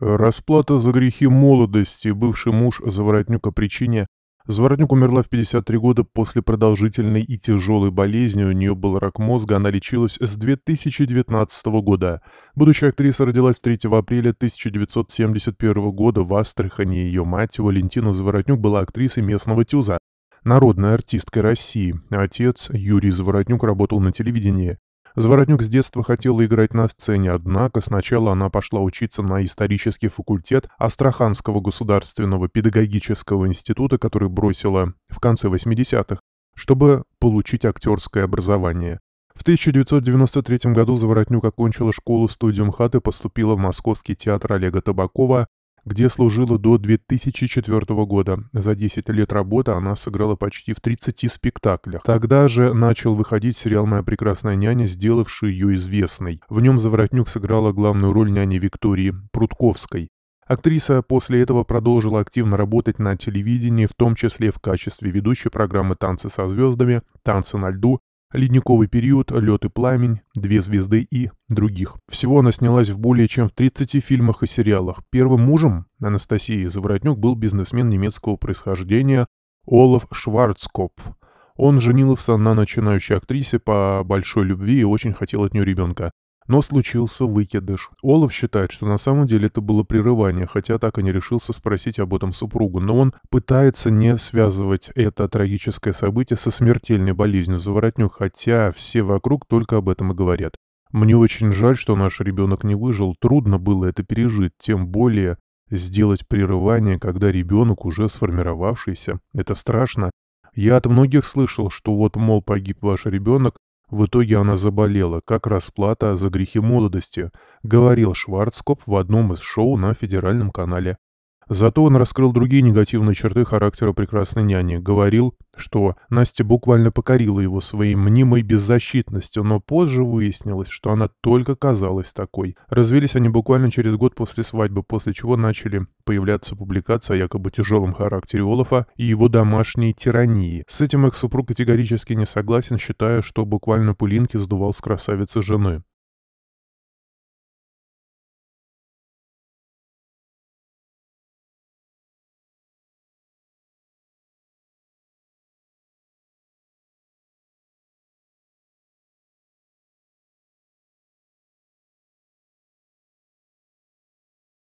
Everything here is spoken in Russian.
Расплата за грехи молодости. Бывший муж Заворотнюк о причине. Заворотнюк умерла в 53 года после продолжительной и тяжелой болезни. У нее был рак мозга, она лечилась с 2019 года. Будущая актриса родилась 3 апреля 1971 года в Астрахани. Ее мать Валентина Заворотнюк была актрисой местного ТЮЗа народной артисткой России. Отец Юрий Заворотнюк работал на телевидении. Заворотнюк с детства хотела играть на сцене, однако сначала она пошла учиться на исторический факультет Астраханского государственного педагогического института, который бросила в конце 80-х, чтобы получить актерское образование. В 1993 году Заворотнюк окончила школу-студию МХАТ и поступила в Московский театр Олега Табакова, где служила до 2004 года. За 10 лет работы она сыграла почти в 30 спектаклях. Тогда же начал выходить сериал «Моя прекрасная няня», сделавший ее известной. В нем Заворотнюк сыграла главную роль няни Виктории Прутковской. Актриса после этого продолжила активно работать на телевидении, в том числе в качестве ведущей программы «Танцы со звездами», «Танцы на льду», Ледниковый период, Лед и пламень, Две звезды и других. Всего она снялась в более чем в 30 фильмах и сериалах. Первым мужем Анастасии Заворотнюк был бизнесмен немецкого происхождения Олаф Шварцкопф. Он женился на начинающей актрисе по большой любви и очень хотел от нее ребенка. Но случился выкидыш. Олаф считает, что на самом деле это было прерывание, хотя так и не решился спросить об этом супругу. Но он пытается не связывать это трагическое событие со смертельной болезнью Заворотнюк, хотя все вокруг только об этом и говорят. Мне очень жаль, что наш ребенок не выжил. Трудно было это пережить, тем более сделать прерывание, когда ребенок уже сформировавшийся. Это страшно. Я от многих слышал, что вот, мол, погиб ваш ребенок, в итоге она заболела, как расплата за грехи молодости, говорил Шварцкоп в одном из шоу на федеральном канале. Зато он раскрыл другие негативные черты характера прекрасной няни. Говорил, что Настя буквально покорила его своей мнимой беззащитностью, но позже выяснилось, что она только казалась такой. Развелись они буквально через год после свадьбы, после чего начали появляться публикации о якобы тяжелом характере Олафа и его домашней тирании. С этим их супруг категорически не согласен, считая, что буквально пылинки сдувал с красавицы жены.